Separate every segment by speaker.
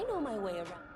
Speaker 1: I know my way around.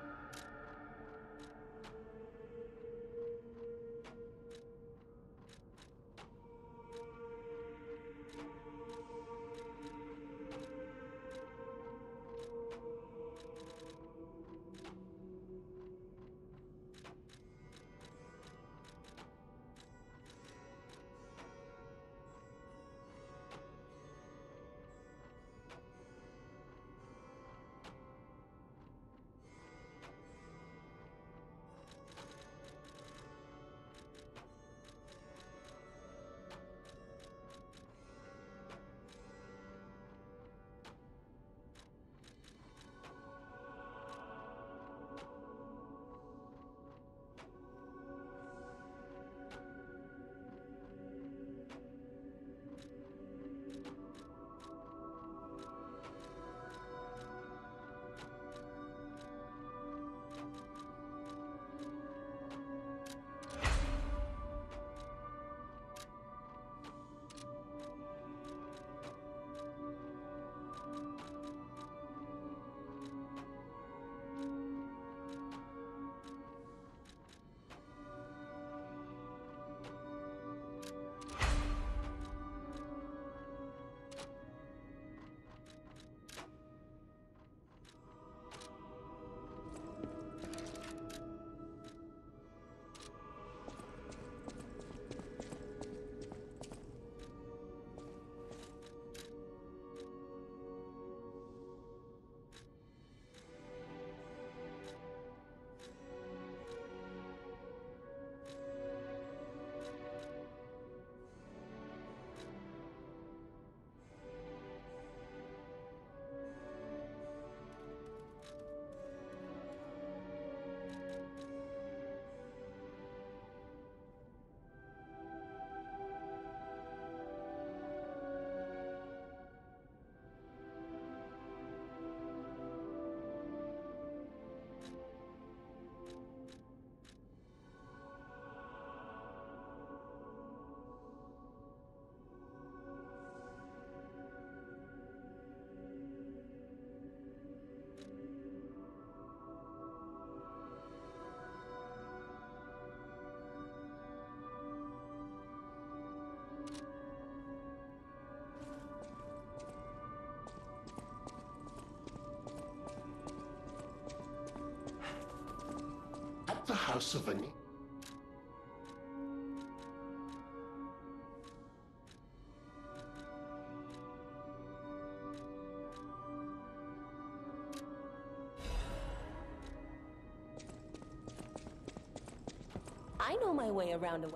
Speaker 1: I know my way around a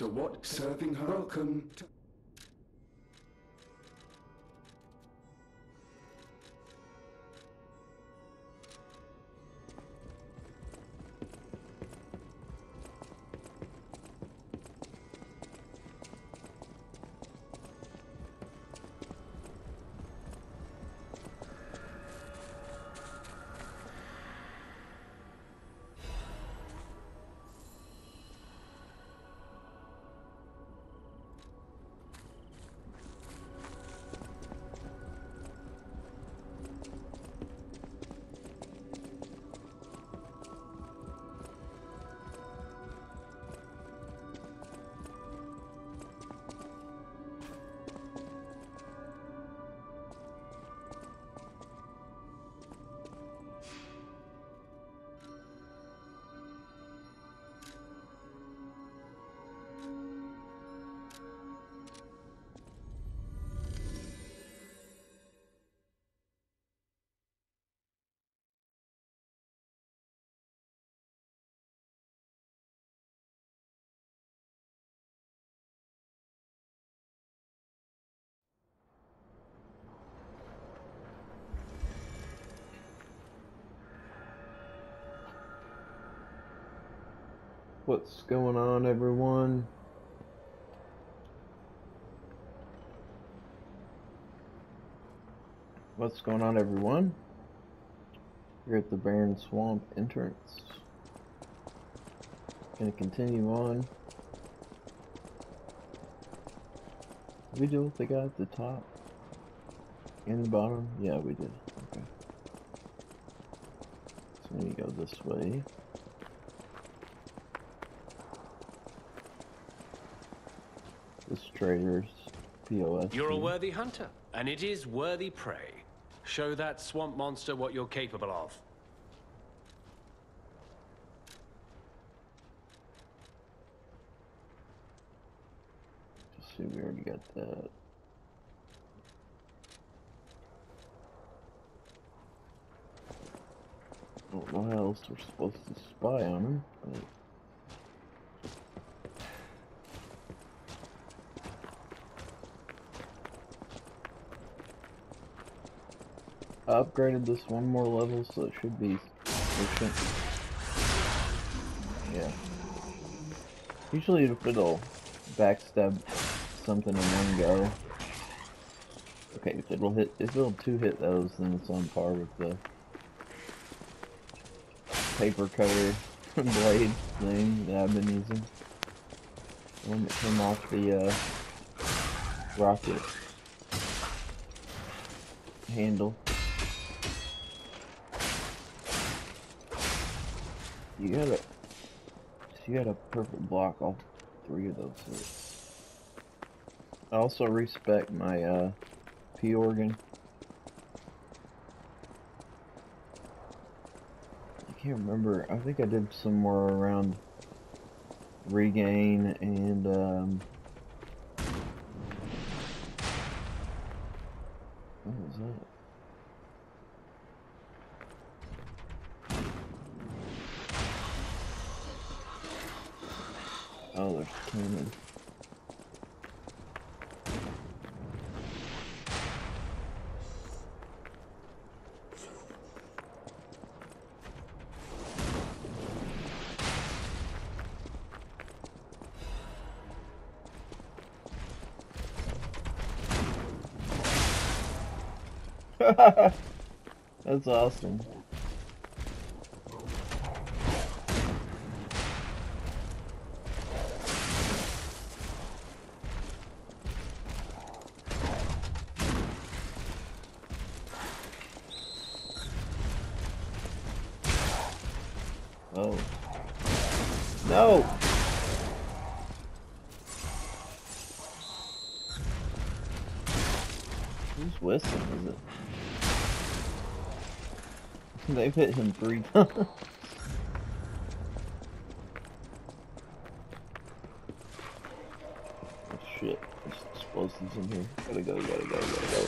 Speaker 2: matter what, serving her. Welcome to.
Speaker 3: What's going on, everyone? What's going on, everyone? We're at the Barren Swamp entrance. Gonna continue on. We do what they got at the top? And the bottom? Yeah, we did. Okay. So we go this way. This trader's POS.
Speaker 4: You're a worthy hunter, and it is worthy prey. Show that swamp monster what you're capable of.
Speaker 3: Let's see, we already got that. I don't know how else we're supposed to spy on him. But... upgraded this one more level, so it should be efficient. Yeah. Usually it'll backstab something in one go. Okay, if it'll hit if it'll two hit those then it's on par with the paper cutter blade thing that I've been using. The one that came off the uh, rocket handle. You gotta you got a perfect block all three of those hits. I also respect my uh, P organ. I can't remember. I think I did somewhere around regain and um, what was that? Oh, there's cannon. That's awesome. Oh. No! Hit him three times. Oh, shit, there's explosives in here. Gotta go, gotta go, gotta go.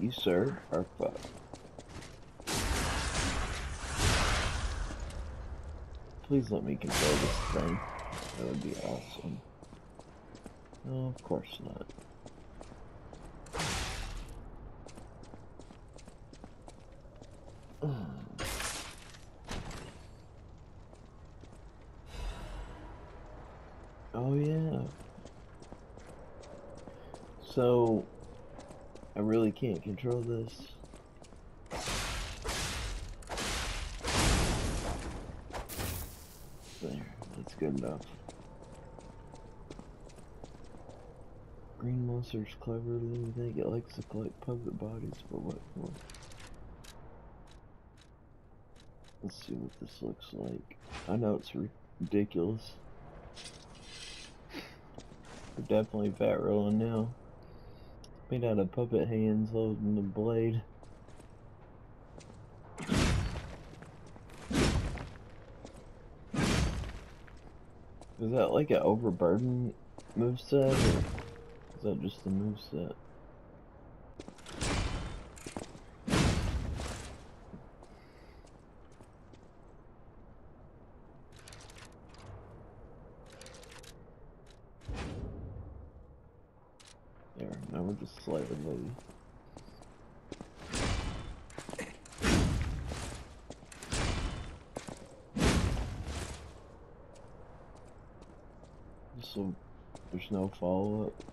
Speaker 3: You, sir, are fucked. Control this thing. That would be awesome. No, of course not. Hmm. Oh yeah. So, I really can't control this. Good enough. Green monster's clever than you think. It likes to collect puppet bodies, but what for? Let's see what this looks like. I know it's ridiculous. We're definitely fat rolling now. It's made out of puppet hands holding the blade. Is that like an overburden moveset, or is that just the moveset? There, now we're just slightly maybe. So there's no follow up.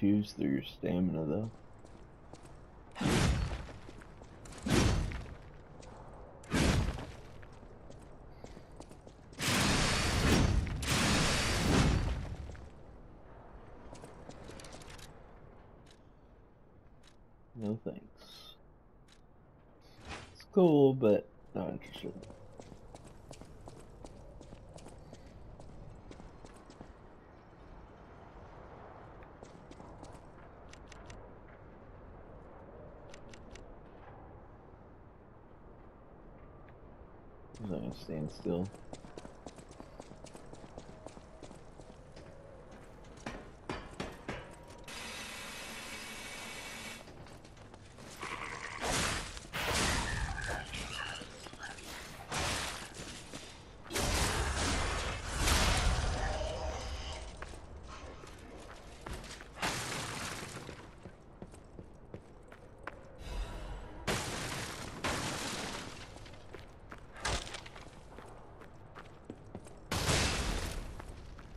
Speaker 3: Chews through your stamina though. No thanks. It's cool, but not interested. I'm not gonna stand still.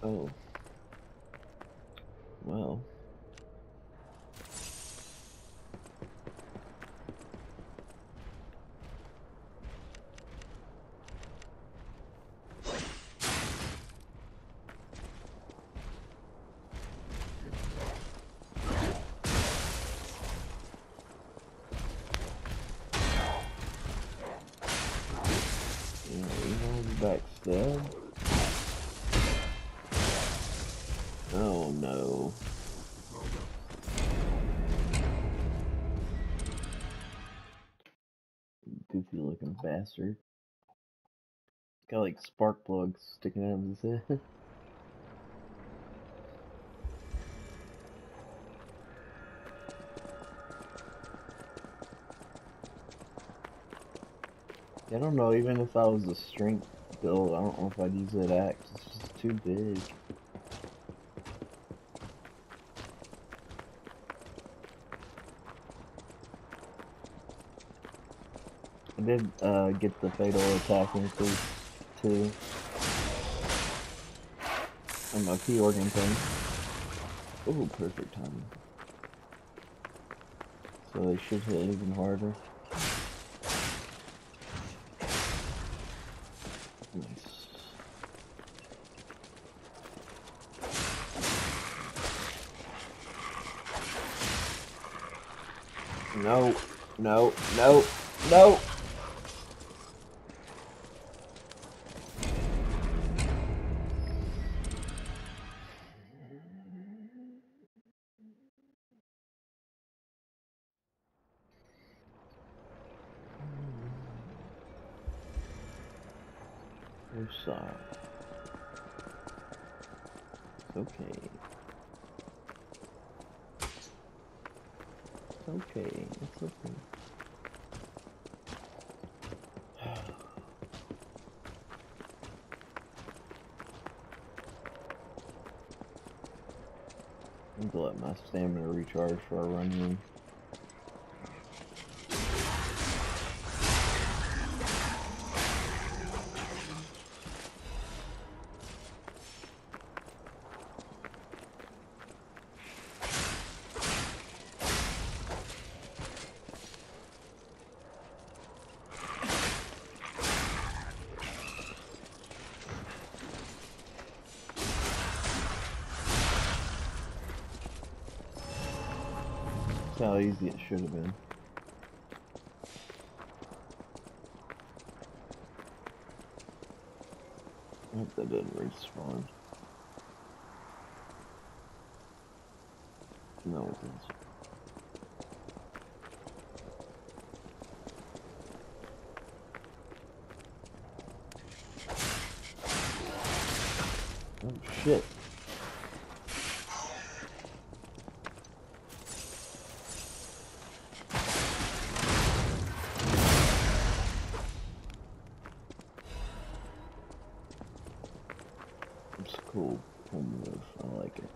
Speaker 3: Oh. Well. Yeah, you know. Oh no. Goofy looking bastard. Got like spark plugs sticking out of his head. I don't know, even if I was the strength I don't know if I'd use that axe. It's just too big. I did uh, get the fatal attack increase too. On my P organ thing. Oh, perfect timing. So they should hit even harder. Nice. No, no, no, no! Sorry. It's okay. It's okay. It's okay. I'm gonna let my stamina recharge for That's how easy it should have been. I hope that didn't respawn. No, it didn't. Oh shit. It's a cool, cool move. I like it.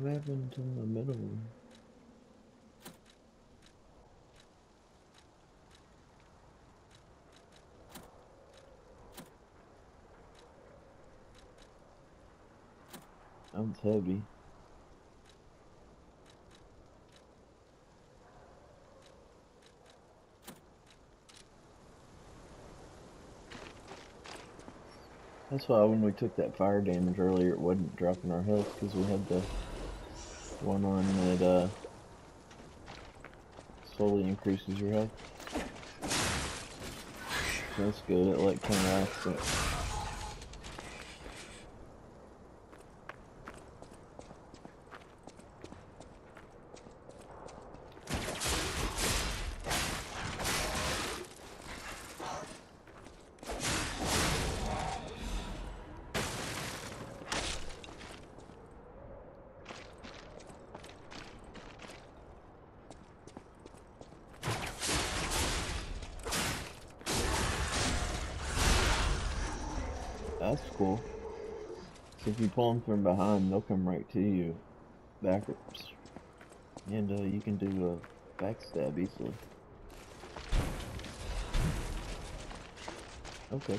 Speaker 3: What happened to the middle one? Sounds heavy. That's why when we took that fire damage earlier, it wasn't dropping our health because we had the one on that uh, slowly increases your health. That's good. It like kind of That's cool. So from behind, they'll come right to you, backwards, and uh, you can do a backstab easily. Okay.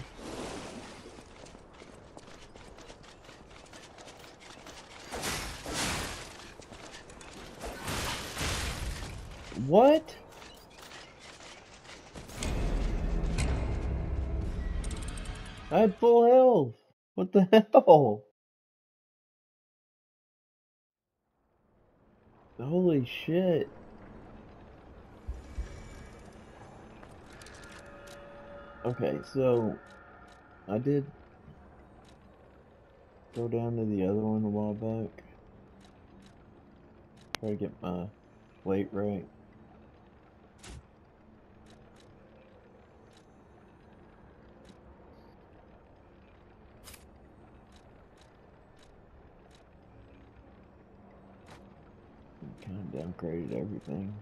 Speaker 3: What? I had full health. What the hell? Shit. Okay, so I did go down to the other one a while back. Try to get my weight right. Downgraded everything.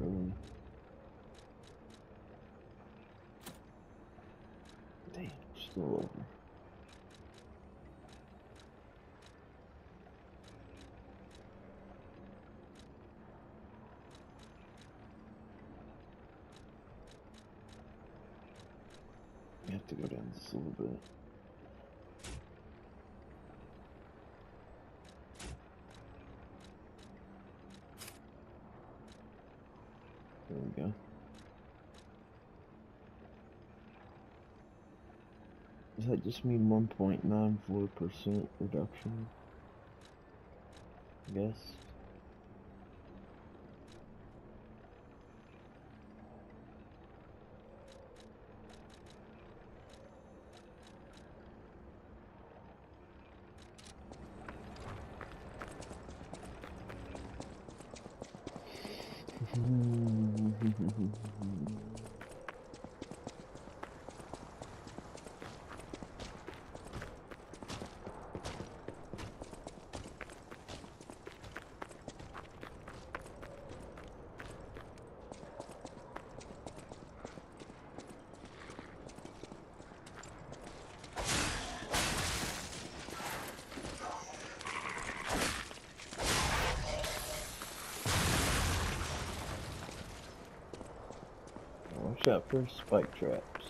Speaker 3: Really. Damn, still over. You have to go down just a little bit. There we go. Does that just mean 1.94% reduction? I guess. Watch out for spike traps.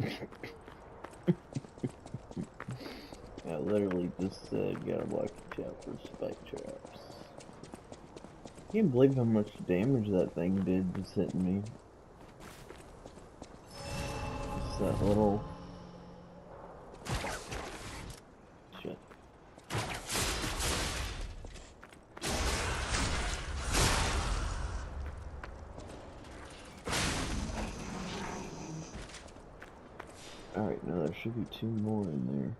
Speaker 3: I literally just said gotta watch out for spike traps. I can't believe how much damage that thing did just hitting me. Just that little shit. Alright, now there should be two more in there.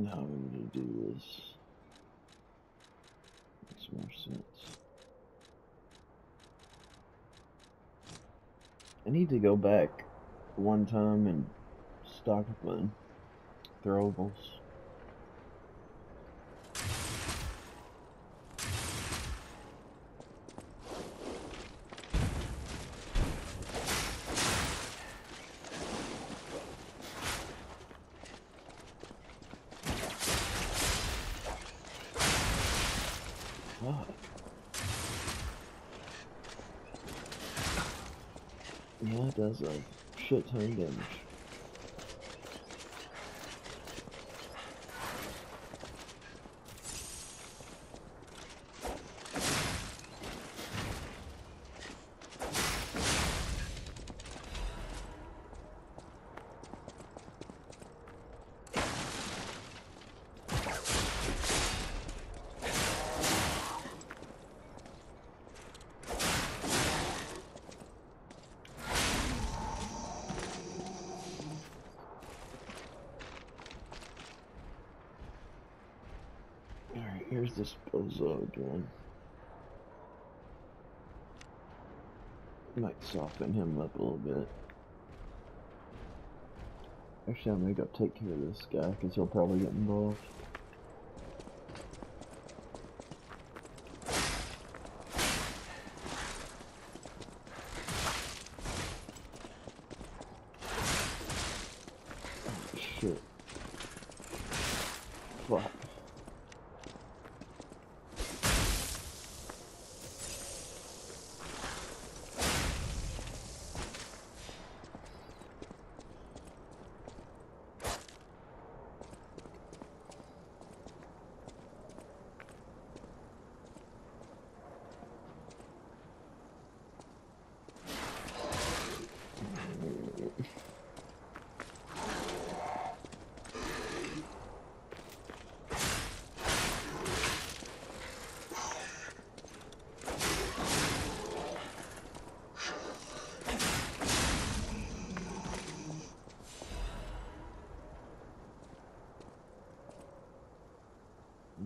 Speaker 3: Now I'm gonna do this. Makes more sense. I need to go back one time and stock up on throwables. Fuck. Yeah, it does a shit ton of damage. Alright, here's this bozo again. Might soften him up a little bit. Actually, I'm gonna go take care of this guy, because he'll probably get involved. Oh, shit. Fuck.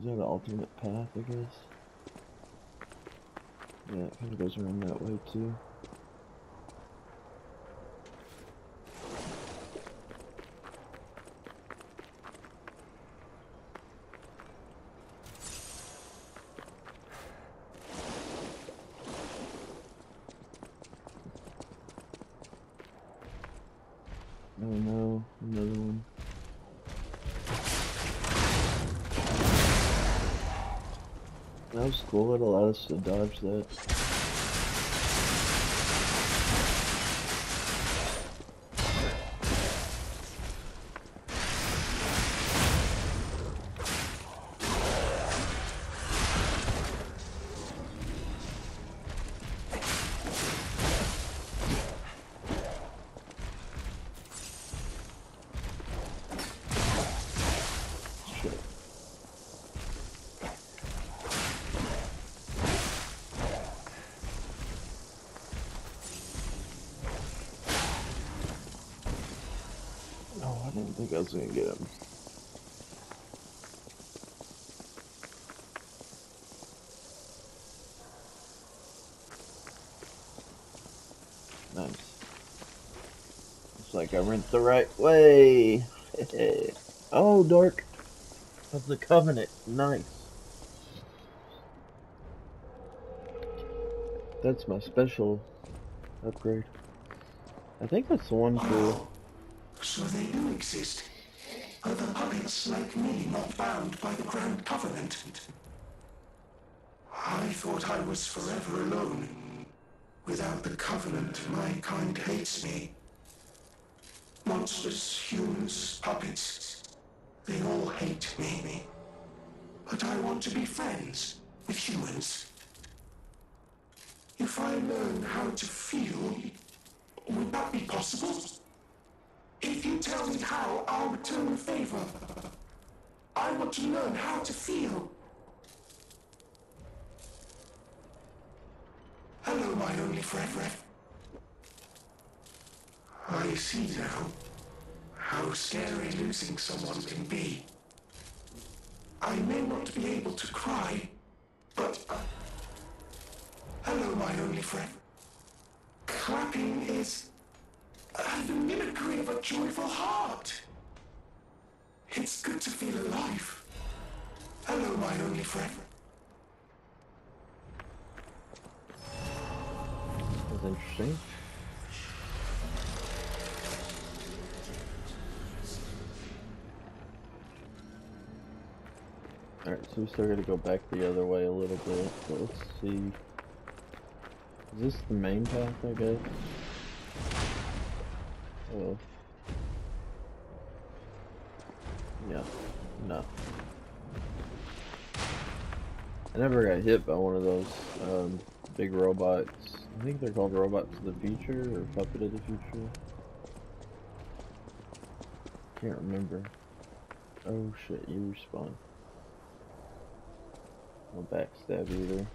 Speaker 3: Is that an alternate path, I guess? Yeah, it kind of goes around that way too. Oh no, another one. That was cool, it allowed us to dodge that. Think I was gonna get him. Nice. Looks like I went the right way. oh, Dark of the Covenant. Nice. That's my special upgrade. I think that's the one for.
Speaker 5: So they do exist. Other puppets like me not bound by the Grand Covenant. I thought I was forever alone. Without the Covenant, my kind hates me. Monsters, humans, puppets, they all hate me. But I want to be friends with humans. If I learn how to feel, would that be possible? If you tell me how, I'll return the favor. I want to learn how to feel. Hello, my only friend. I see now how scary losing someone can be. I may not be able to cry, but... uh, hello, my only friend. Clapping is... uh, the mimicry of a joyful heart. It's good to feel alive. Hello, my only friend.
Speaker 3: That's interesting. Alright, so we still gotta go back the other way a little bit, but let's see. Is this the main path, I guess? Oh. Yeah. No. I never got hit by one of those um, big robots. I think they're called robots of the future or puppet of the future. Can't remember. Oh shit, you respawn. I'll backstab you there.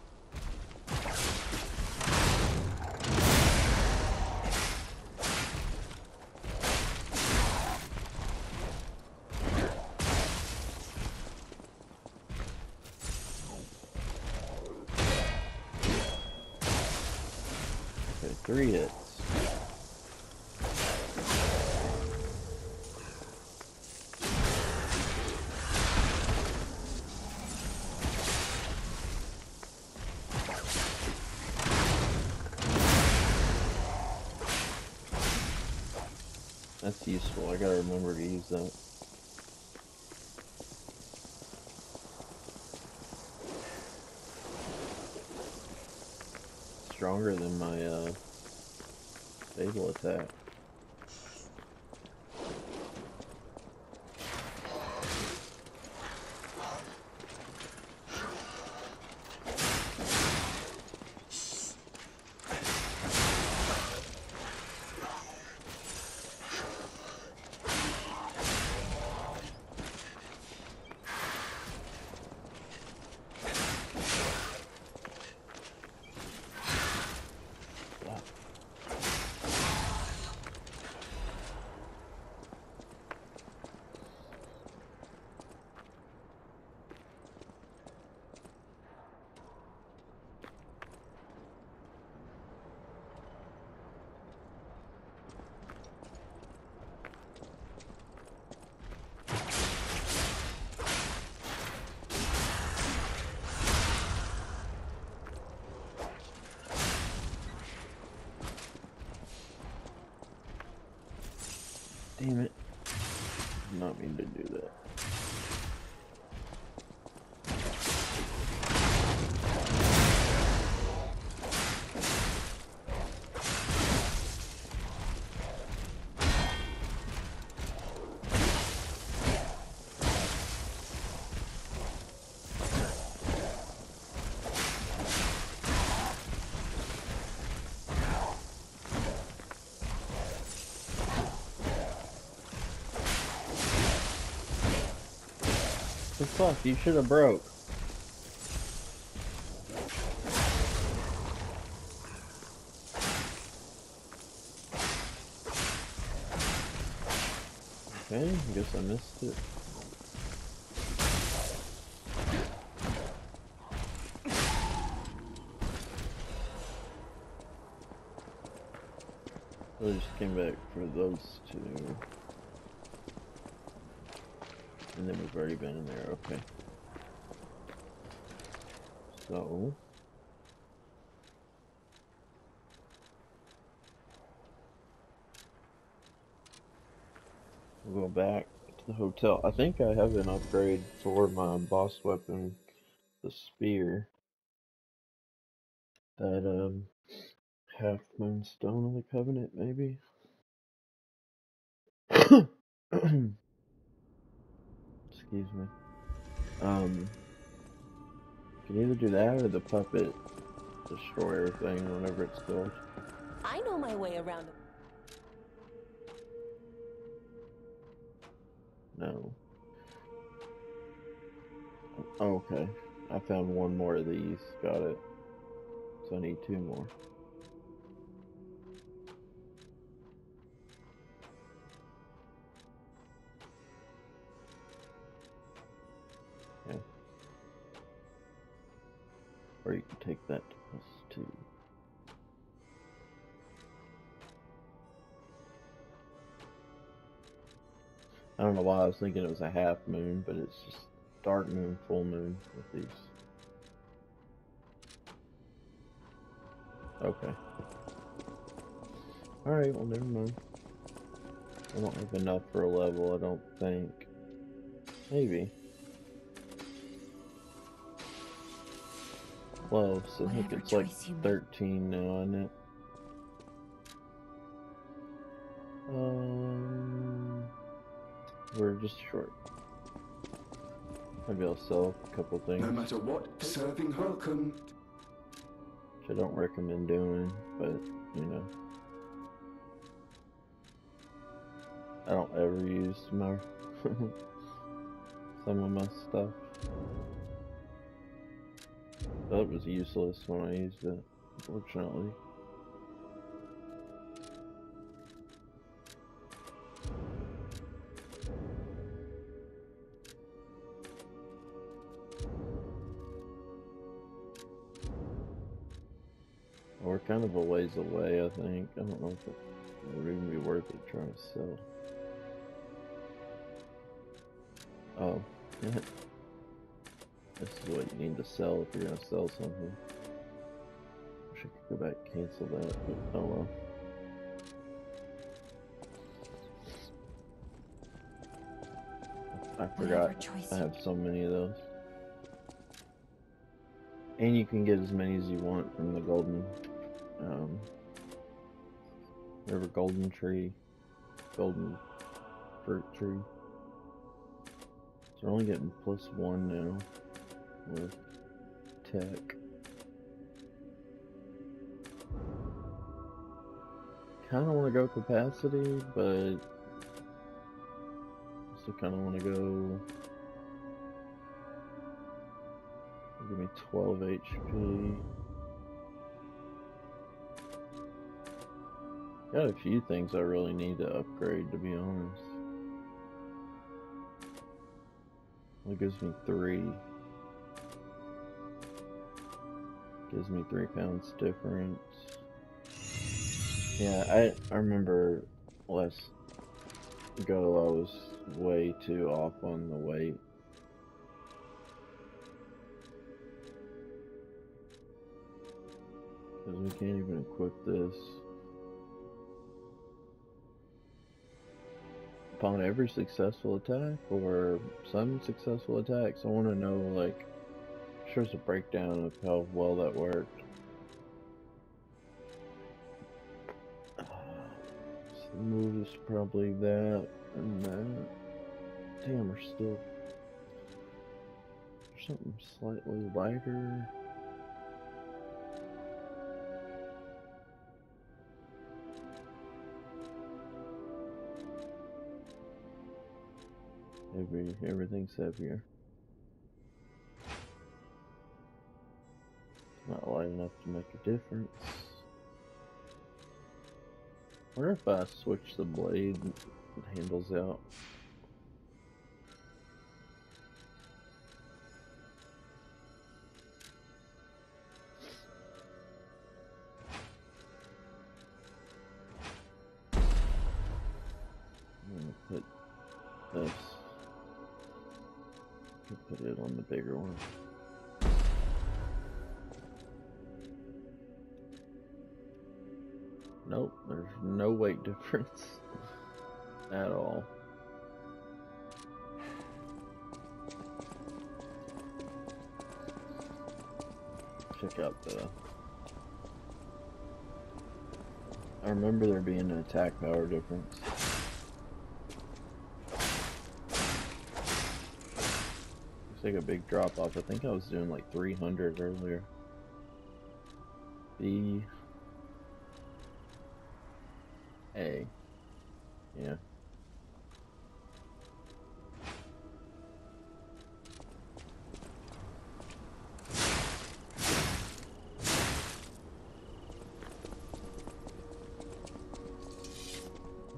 Speaker 3: Three hits. That's useful. I gotta remember to use that. Stronger than my uh fatal attack. Damn it. Did not mean to do that. Fuck, you should have broke. Okay, guess I missed it. I just came back for those two. And then we've already been in there, okay. So... We'll go back to the hotel. I think I have an upgrade for my boss weapon, the spear. That, um, Half Moonstone of the Covenant, maybe? Excuse me. Um, can either do that or the puppet destroyer thing, whenever it's called.
Speaker 1: I know my way around
Speaker 3: No. Oh, Okay. I found one more of these. Got it. So I need two more. Or you can take that to plus two. I don't know why I was thinking it was a half moon, but it's just dark moon, full moon with these. Okay. Alright, well, never mind. I don't have enough for a level, I don't think. Maybe. Close. I think it's like
Speaker 1: choice you make.
Speaker 3: 13 now, isn't it? Um, we're just short. Maybe I'll sell a couple things,
Speaker 2: No matter what, serving her. Welcome.
Speaker 3: which I don't recommend doing, but you know. I don't ever use my some of my stuff. That was useless when I used it, unfortunately. We're kind of a ways away, I think. I don't know if it would even be worth it trying to sell. Oh, this is what you need to sell if you're gonna sell something. Wish I could go back and cancel that, but oh well. I forgot. I have so many of those. And you can get as many as you want from the golden, um, whatever golden tree, golden fruit tree. So we're only getting plus one now with tech. Kind of want to go capacity, but also kind of want to go. Give me 12 HP. Got a few things I really need to upgrade, to be honest. It gives me three. Gives me three pounds difference. Yeah, I I remember last go I was way too off on the weight. Because we can't even equip this. Upon every successful attack or some successful attacks, I want to know, like, shows a breakdown of how well that worked. So the move is probably that and that. Damn, we're still. Something slightly lighter. Every everything's heavier. Enough to make a difference. wonder if I switch the blade handles out. Difference at all. Check out the I remember there being an attack power difference. Looks like a big drop off. I think I was doing like 300 earlier. B. A. Yeah.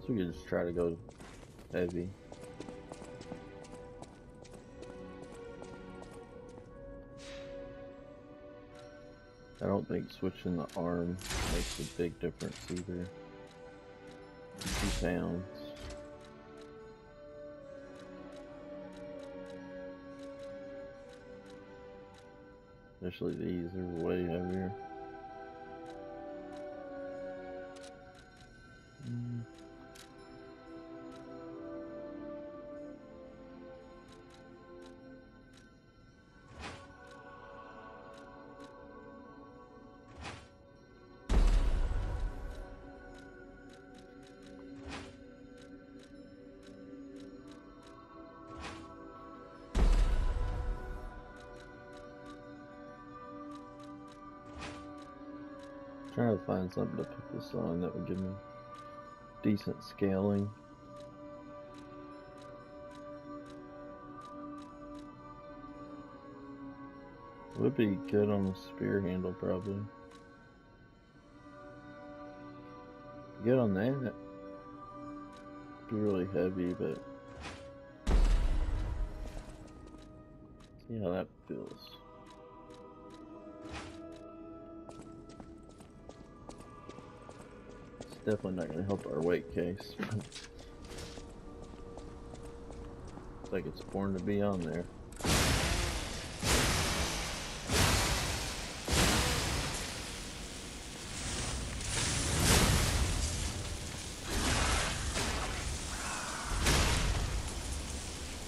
Speaker 3: We could just try to go heavy. I don't think switching the arm makes a big difference either. Two pounds. Especially these are way heavier. Trying to find something to put this on that would give me decent scaling. Would be good on the spear handle probably. Good on that. Be really heavy, but see how that feels. Definitely not going to help our weight case. Looks like it's born to be on there.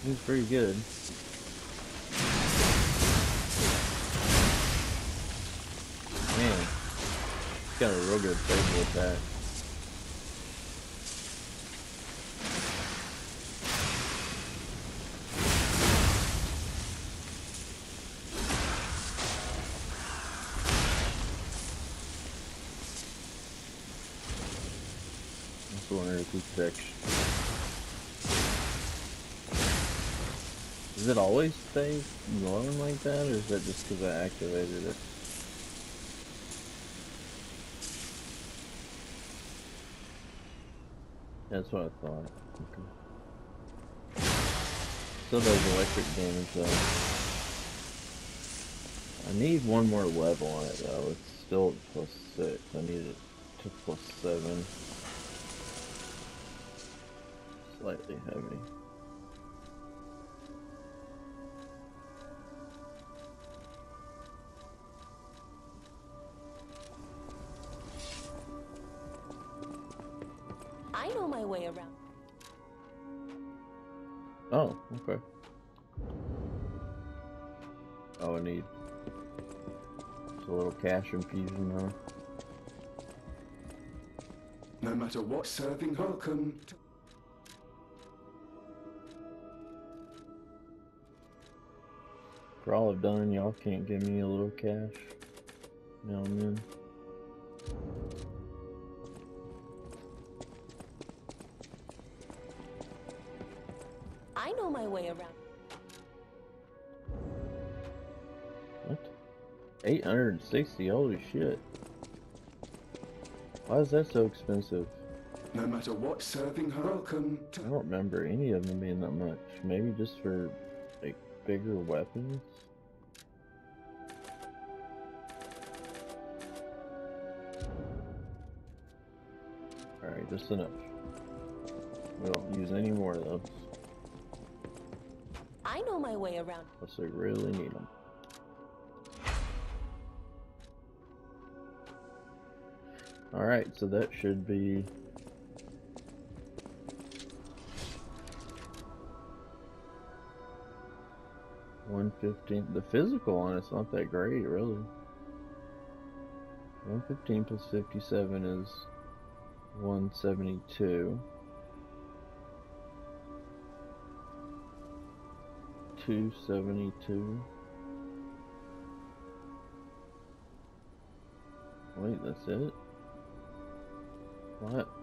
Speaker 3: He's pretty good. Man, he's got a real good stable with Just actually Does it always stay glowing like that, or is that just because I activated it? That's what I thought. Okay. Still does electric damage though. I need one more level on it though. It's still at plus six. I need it to plus seven. Slightly heavy.
Speaker 1: I know my way around.
Speaker 3: Oh, okay. Oh, I need just a little cash infusion now.
Speaker 2: No matter what serving, welcome.
Speaker 3: For all I've done, y'all can't give me a little cash now and then.
Speaker 1: I know my way around.
Speaker 3: What? 860, holy shit. Why is that so expensive?
Speaker 2: No matter what serving, welcome.
Speaker 3: I don't remember any of them being that much. Maybe just for, like, bigger weapons? Alright, just enough. We don't use any more of those.
Speaker 1: I know my way around.
Speaker 3: Unless we really need them. Alright, so that should be... Fifteen. The physical on it's not that great, really. One fifteen plus fifty-seven is 172. 272. Wait, that's it? What?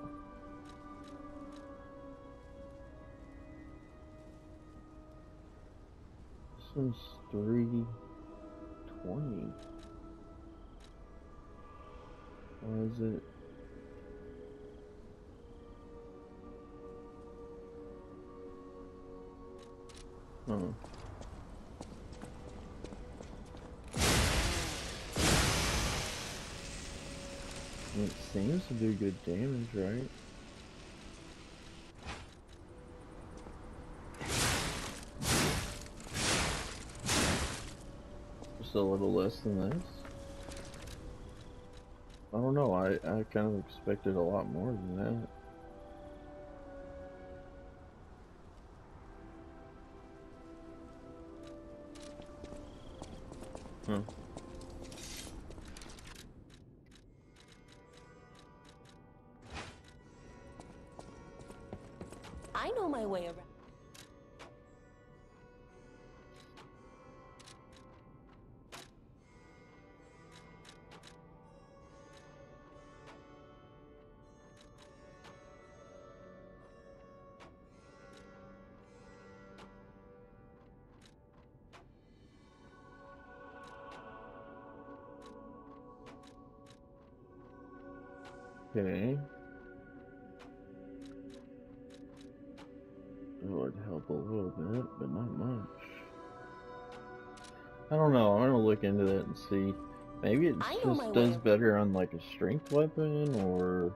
Speaker 3: One's 320. Why is it? Oh. It seems to do good damage, right? A little less than this. I don't know, I, I kind of expected a lot more than that. Okay. That would help a little bit, but not much. I don't know. I'm gonna look into that and see. Maybe it
Speaker 1: I
Speaker 3: just does
Speaker 1: of-
Speaker 3: better on like a strength weapon, or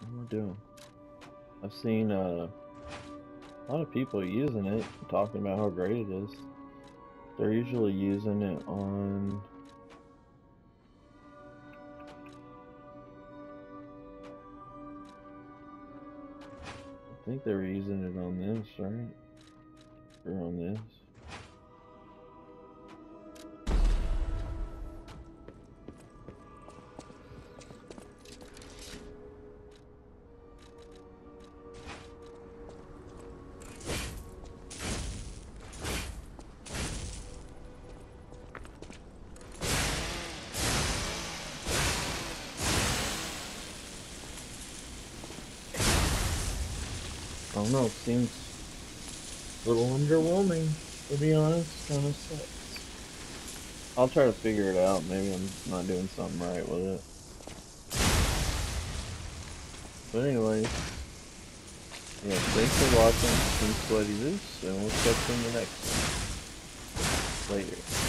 Speaker 3: what am I doing? I've seen uh, a lot of people using it, talking about how great it is. They're usually using it on. Think they were using it on this, right? Or on this. Seems a little underwhelming, to be honest. Kind of sucks. I'll try to figure it out. Maybe I'm not doing something right with it. But anyway, yeah, thanks for watching. Team Sweaty Zeus, and we'll catch you in the next one. Later.